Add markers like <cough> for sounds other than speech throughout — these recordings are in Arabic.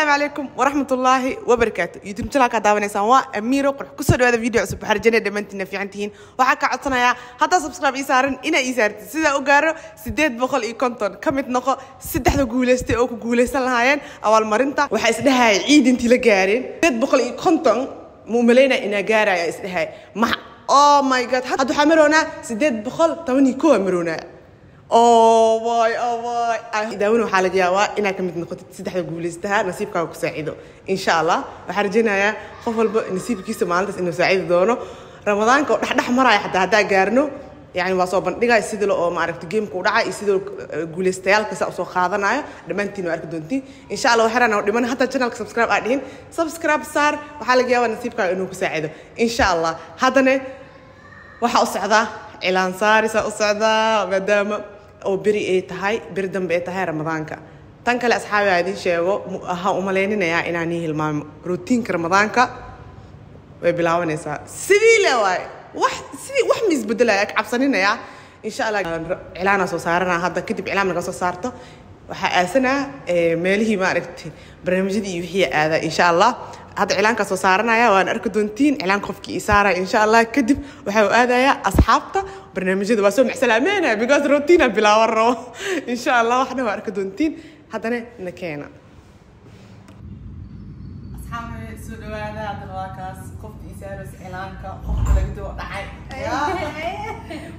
السلام عليكم ورحمة الله وبركاته يوتيوب channel ka daawanaysaan waa Amiro qurux ku soo dhawaada video cusub waxaan rajaynayaa dhammaantiin inay fiican tihiin waxaa ka codsanayaa haddaa subscribe ii saaran inaa ii saartid sidaa u gaaro sideed boqol iyo konton ka mid noqo saddexda guulaystay oo ku guulaysan lahaayeen abaalmarinta waxaa isdhahaya ciid intii la gaareen sideed boqol iyo konton ma umalaynaya inaa gaaraya isdhahaya ma oh my god hadda waxaa waay oo waay daawin waxaa laga yaabaa inaad ka mid noqotid saddexda guulaystaha nasiibkaaga ku saacido insha allah waxaan rajaynayaa qof walba nasiibkiisa maalintaas inuu saacidi doono. Ramadaanka oo dhexdhex maraya xataa haddaa gaarno yani waa soo bandhigaya sidii oo maaragta geemka u dhacay iyo sidii guulaystayaalka saa u soo qaadanayo dhammaantiin waa arki doontiin. Insha allah waxaan oo dhiman hataa channelka subscribe aa dhihin subscribe saar waxaa laga yaabaa nasiibkaaga inuu ku saacido. Insha allah haddana waxaa u socdaa cilaan saarisaa u socdaa maadaama oo beri ay tahay beri dambe ay tahay ramadaanka tan kale asxaabi aa sheego waxaan umalaynayaa inaan hilmaamo. Rutiinka ramadaanka way bilaabanaysaa. Sidii le waay wax wax ma ka cabsaninayaa insha allah cilaanaa soo saaranaa hadda kadib cilaan naga soo saarto waxaa aasanaa meelihii maaragtay barnaamijyadii iyo wixii aadaa insha allah hadda cilaankaa soo saaranaya waan arki doontiin cilaanka qofkii ii saaraya insha allah kadib waxaa u aadayaa asxaabta barnaamijyada waa soo maxsalaameynaya because routiina bilaaban rabo <laughs> insha allah waxna waa arki doontiin. Haddana na keena. Soo dhawaada haddana waa kaas. Qofkii ii saaras cilaanka qofka laga doo dhacay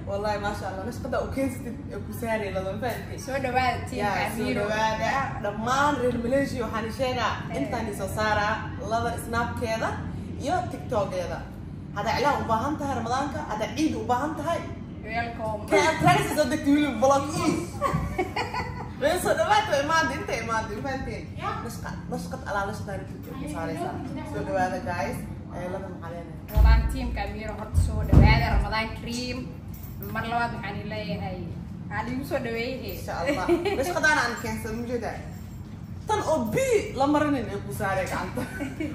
walahi maasha alla nashaqada u keensatid ku saaray ladanfaadkasoo dhawaadasoo dhawaada dhammaan reer maleesia waxaan sheegaa intaan isoo saaraa lada snapkeeda iyo tiktokeeda haddaa cilaan u baahan tahay ramadaanka haddaa ciid u baahan tahay soo dhawaada imaada inta imaada nashaqad alaala shaqaan soo dhawaada guys. Horta soo dhawaada Ramadaan Cream. Mar labaad waxaan leeyahay waxaa liigu soo dhaweeyay. insha allah nashqadaan aan keensan mujeda tan oo bi la marinin ay ku saaree gacanta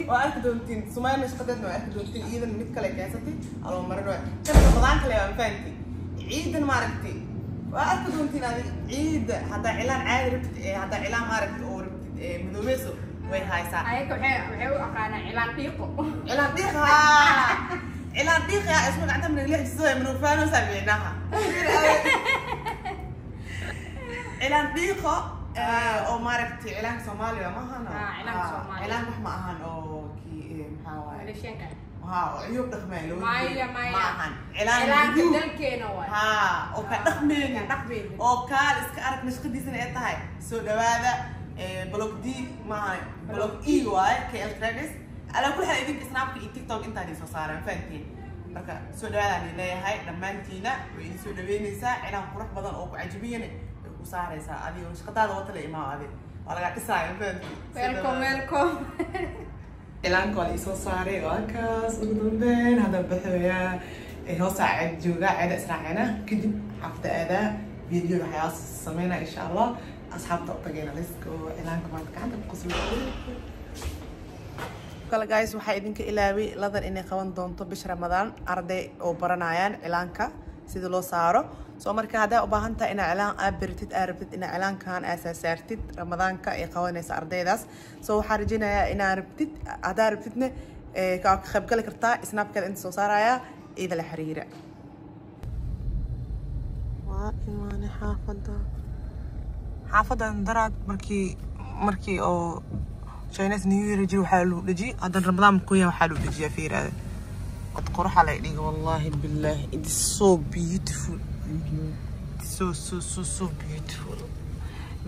waa arki doontiin sumaya nashqadeedna waa arki doontiin iidan mid kale keensatay aloo marin waay kan ramadaan kale waan fahanti ciidan maaragtay waa arki doontiin adi ciida haddaa cilaan caadi rabtid ee haddaa cilaan maaragtay oo rabtid ee madoobeyso way haysaa ayaga waxay u aqaanaa cilaan dhiiqo cilaan dhiiqa cilaan dhiiqa isma gacanta mina lexiso manufaano saameynaha cilaan dhiiqo oo maaragtay cilaanka soomaaliya ma ahana cilaan wax ma ahan oo kii maxaa waaye ها عيوب دخمه لو مايا مايا soo dhawaada blog d maaha blog e waaye kl credis alaa kulli xal idinka snapka iyo tiktok intaan idin soo saaraan fahantiin marka soo dhawaadaan leeyahay dhammaantiina way idin soo dhaweynaysaa cilaan qurux badan oo ku cajabiyana way ku saaraysaa adigo nashqadaada wata la imaa adi waa lagaa dhisaaya fahantiin cilaanka waa la isoo saaray waa kaas ugu dambeyn hadda baxayaa hoosaa ceed joogaa ceeda israacena kadib xaafada aadaa video waxyaas sameynaa insha allah asxaabta u tageena liska oo cilaanka maanta gacanta ku qoslo kale guys waxaa idinka ilaaway ladan inay qaban doonto bish ramadaan arday oo baranayaan cilaanka sida loo saaro soo marka haddaa u baahan tahay inaa cilaan aad baritid aad rabtid inaa cilaankan aasasaartid ramadaanka ay qabanaysa ardaydaas soo waxaan rajaynayaa inaa rabtid haddaa rabtidna ka qaybgali kartaa snapkeeda inta soo saaraya ida la xiriira waa imaane xaafada xaafadan daraad markii markii oo chinese new year jiri waxaa lagu dhejiyey haddan ramadaan ku yahay waxaa lagu dhejiyaa fiiraada qod qoraxa la dhiga wallahi billahi it is so beautiful so so so so beautiful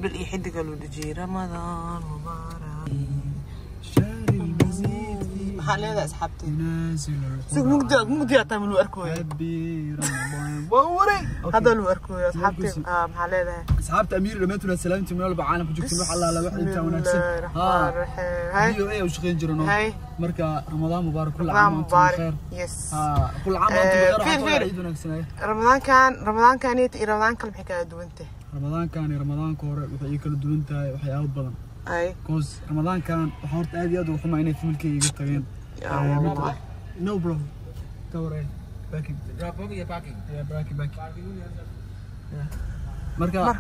bil iyo xidiga loo dhejiyey ramadaan mubaarak maxaa leedahay asxaabtay si mugdi mugdi ataa ma loo arkooyo hadda loo arkooyo asxaabtay ah, maxaa leedahay asxaabta amiir dhammaantood salaamtii meel walba caalamka joogtiin wax allaala wax intaa wanaagsan Bismillahirrahmanirrahim. video ay u shaqeyn jireen oo Hay. marka ramadaan mubaarak kull Ramadaan caam wa antum mubaarak. bikhair Yes. ha kull caam wa antum Eh, bikhair fiir, waxaa fiir. ciid wanaagsanaya ramadaankan ramadaankan iyo ramadaanka maxay kala duwan tahay ramadaankan iyo ramadaanka hore waxay ii kala duwan tahay waxyaabo badan كوز رمضان كان حورت عاد يد وحما عيني في ملكي يقول طيب يا آه، الله. نو برو تورين باكينج دراب اوف يا باكينج يا براكي باكينج مركا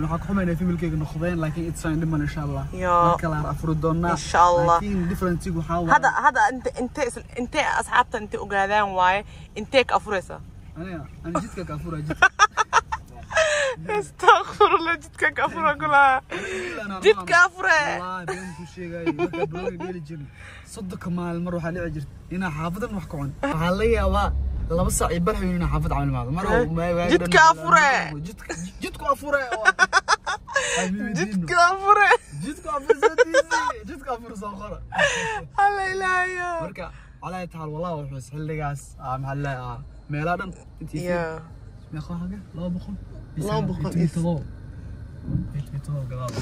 نحن حما عيني في ملكي نخذين لكن اتس ان إن شاء الله. مركا لا افرود دونا إن شاء الله. لكن ديفرنت يقول حاول. هذا أنت أنت أنت اصحابك أنت اوغادان واي انتك افرسه أنا أنا جيتك افرسه <laughs> <laughs> استغفر الله جد كافره أقولها. جد كافره صدق ما المره وحالي عجرت هنا حافظ انه حكون حالي يا لا بس يبرح هنا حافظ عمل ماذا مره جد كافره جد كافره جد كافره جد كافره جد كافره صخره هلا لا يا. بركه على تعال والله وحس هلقاس آه، محله آه، ميلادن انت ah ah gadaal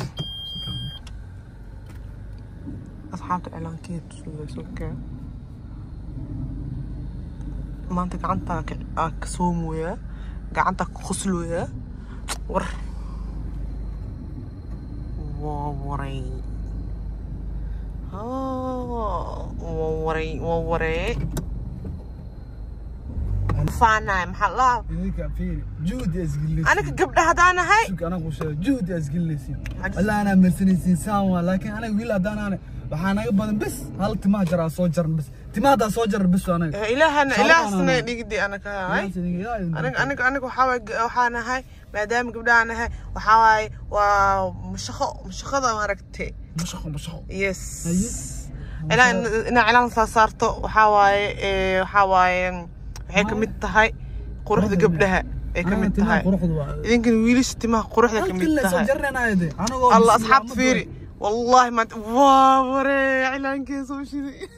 asxaabta cilaankeedu sugaysuka maanta gacanta aa ka soomooyaa gacanta ka qoslooyaa war waa waray Ah, فاهم حلال مادام قبلنا هاي وحواي ومشخ مشخ هذا مركتي مشخ مشخ يس يس إلى إن إن إعلان صارته وحواي إيه وحواي waxay ka mid tahay quruxda gabdhaha ay ka mid tahay idinkan wiilisha timaha quruxda ka mid soo tahay jaranaayade anagoo الله bismillah اصحاب ma فيري والله ما انت ووري اعلان كيس وشذي doonin.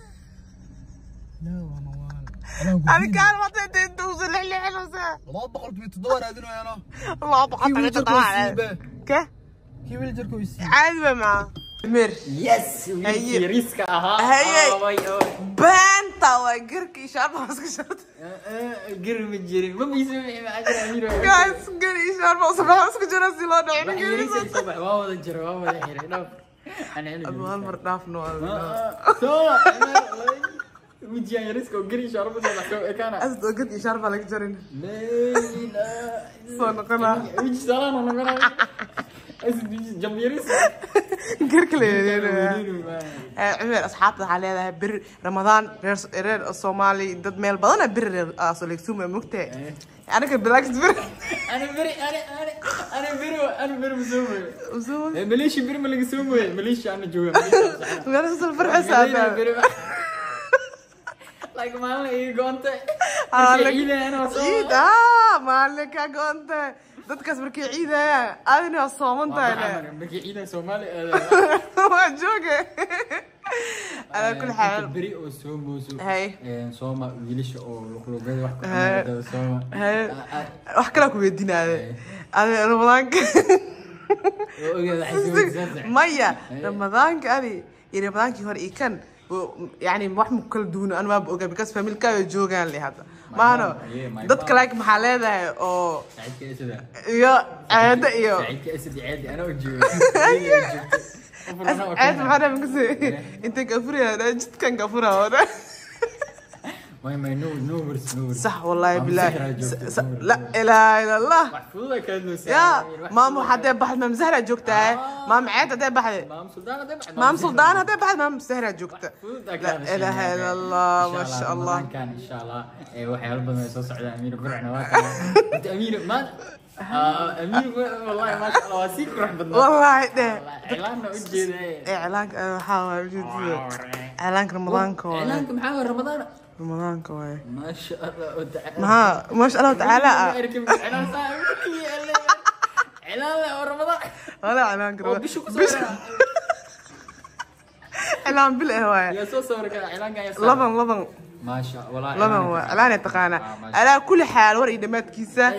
Laa, waa nawaan. Anaa أنا gudbin. كان ما تنتهي توصل لي حلوسه laba boqol iyo toddoba raadinayaano الله بقطع kii على kii wiiljarkoo isiibe عادي بقى معاه yes Haye. wiilkii riska ahaa Haye. Aaway, aaway. بانتا وقركي شارب ماسك Eh, eh, ma jirin ma biisa wixii ma ajira amiir waa جايز قري شارب ماسك شرط زي لون wax عيني ay soo baxay waa wada jira waa wada xiray dhaaf ana cilmi ابو هالمر دافنو soo wejiyaan yariska oo gari shaarbo soo baxay ekana اسد قد شارب لك جرين على رمضان رير رير الصومالي ضد ميل <laughs> آه، رمضان الصومالي ضد ميل. بدن بر اسلكسوم آه، مكتي إيه. أنا كنت بالعكس بر. أنا بر أنا أنا أنا بر أنا بر مزوم إيه، مليش بر ملقسوم مليش أنا جوا <laughs> بر. بس الفرحه ساعه لايك مالك. اي جونت إيه، آه مالك اي جونت آه dadkaas markay ciidayaan aadina waa sooman tahay Waa markay ciidan Soomaali waa jooge alaa kuli xaal beri oo soo mooso Hay. sooma wiilasha oo luqluqada wax ku Hay. xamaada sooma Hay. Ah, ah, wax kalaa ku weydiinaade adi ramadaanka oo ogeed waxay soo weydiisaan maya ramadaanka adi iyo ramadaankii hore iyo kan maano dadka maxaa leedahay oo Saciidka Asada iyo ceeda iyo Saciidka Asad ceedi ana oo jooga ceed maxaa dhahay makase intay kafuraya jidkan kafura hore صح والله بالله. لا إله إلا الله. محفوظه كأنه يا مام بحد مام زهرة جوكتا إيه؟ آه. مام عيد بحد مام سلطان مام سلطان حدا بحد مام زهرة جوكتا. لا إله إلا الله ما شاء الله كان إن شاء الله. إيه، وحي ربنا يسوس على أمير برعنا <laughs> أمير ما ah, wallahi ma sha allah waa sii qurux badnaa والله ده u jeeda اعلانك حاول اعلانك رمضان كواي cilaanka maxaa waa ramadaan رمضان كواي ما sha allah oo tacaala ما ما شاء الله تعالى leh oo ramadaan ولا اعلانك رمضان اعلان yaa soo sawir kara cilaanka ayaa لبن لبن ما sha wallahi لبن هو اعلان تقانا على كل حال ورقي دمات كيسة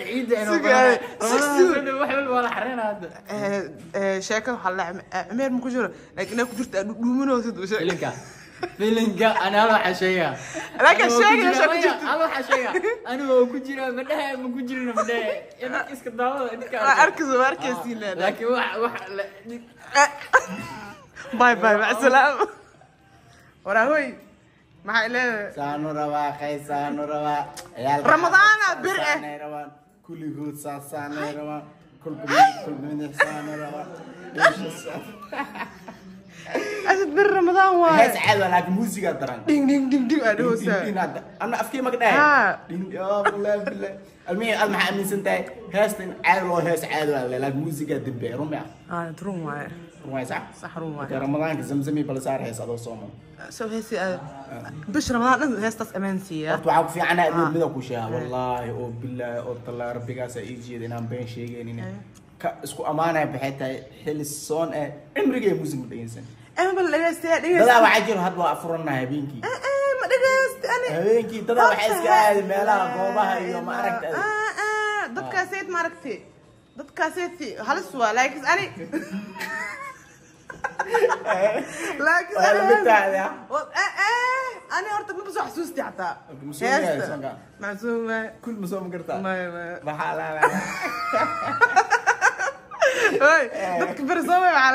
waxaa ma ku jiro laakiin inaa ku jirta dhuuminoosid u sheeg filinka filinka ana hal waxaa sheega Laakiin Anigoo sheegaya, ku jira- sheeg ku maya, jirto. hal waxaa sheega anigoo ku jira ma dhehe ma ku jirina ma dhehe in iska daawada idinka waa arkaysa waa arkaysiin laakiin wax wax la باي باي مع السلامة maxay leedahay saanu rabaa khay saanu rabaa Ramadaana bir eh. rabaan kulligood saasaanay rabaan أنا ليش السالفة؟ asad bir ramadaan هيس waaye عادة لكن موسيقى ترى ding aa دين- دين- dhahoosaa دين هذا. أنا أفكي ما آه. قدام دين يا والله بالله المهم أنا محمد من سنتين هيستن عادة لو هيس عادة لكن موسيقى دبي رمي aa run waaye رمي صح؟ في waaye رمضان زمزمي بلا صار هيس هذا صوم soo heesi aad bish ramadaan dhan heestaas ammaan siiya horta waxaa ku fiican aad midda ku sheega wallaahi oo bilaahi oo tallaa rabbigaasa ii jeeda inaan been sheegaynin ka isku ammaanaya baxay tahay xili soon eh cimrigay musig ma dhegeysan ama bal dhegeystayaa dadaa dhegeysta waxaa jiro had waa afuranaha habeenkii ma dhegeysta ani habeenkii dadaa waxaa iska aadi meelaha goobaha iyo ma aragta dadkaaseed ma aragti dadkaaseed halis waa laakiin ani laakiin Waa la ani- mitaada. Wa- eh, eh, ani horta maba dadka bersoowe waxaa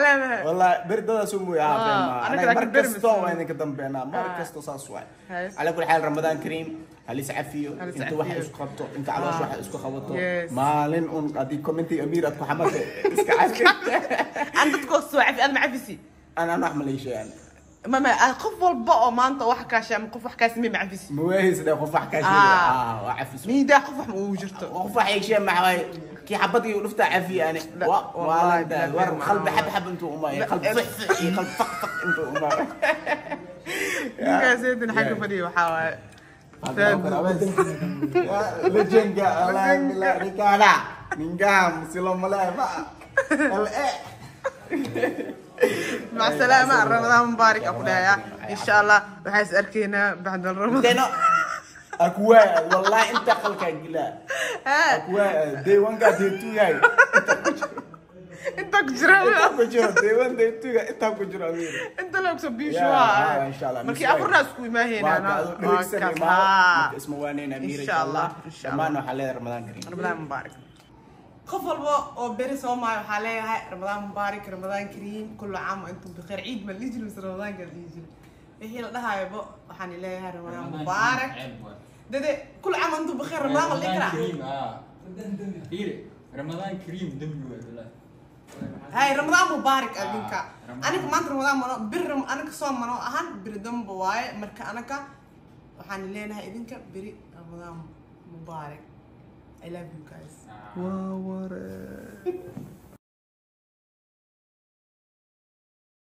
برمس. تو وين كدم بينا مركز تو صاص واحد هاي. على كل حال رمضان كريم هل يسعفيو هل انت يسعفيو. واحد اسكو خبطو انت على آه. واحد اسكو خبطو Yes. مالين اون قد كومنتي امير اتكو حمد اسكو عسكر aan dadka oo soo cafi aad ma cafisi شيء يعني ma ma ah, qof walba oo maanta wax kaa shay ama qof wax kaa samey ma cafisi مواهيس ده خفاح كاشي آه. آه miidaa qof wax ma ugu jirto وخفاح اي شيء مع كي حبتي ولفتها عفي يعني لا، و- والله غير ور- قلب. حب حب انتو امي لا، قلب لا. فح فح قلب فق فق انتو امي ninkaasaydan xagga fadhiya waxaa waaye Lejenga, alhamdulillah, Rikana, ninggam, silo malay, pak. LE. مع السلامة رمضان مبارك. أخويا إن شاء الله وحاس أركينا بعد الرمضان. أكوا والله أنت خلك لا أكواء دي وان قاعد يتو ياي <laughs> أنت كجرامي. أنت كجرامي. دي وان دي تو ياي أنت كجرامي أنت لو كسبي شو إن شاء الله. مركي أفر ناس كوي ما هنا. أنا ما كسبي ما اسمه وانين أمير إن شاء الله. إن شاء الله. ما نحلي رمضان كريم. رمضان مبارك. قفل أو بري سومعي وحالي هاي رمضان مبارك رمضان كريم كل عام وأنتم بخير. عيد ما ليجي بس رمضان قد يجي. إيه، هي لها يا بو وحاني لها هاي رمضان مبارك. دي دي كل عام وأنتم بخير. رمضان اللي يقرأ رمضان كريم آه. رمضان كريم هاي رمضان مبارك أدنك أنا كمان رمضان منو بر أنا كصوم منو أهان بر بواي مركا أنا كا. وحاني لها إذنك رمضان مبارك. I love you guys آه. waa ware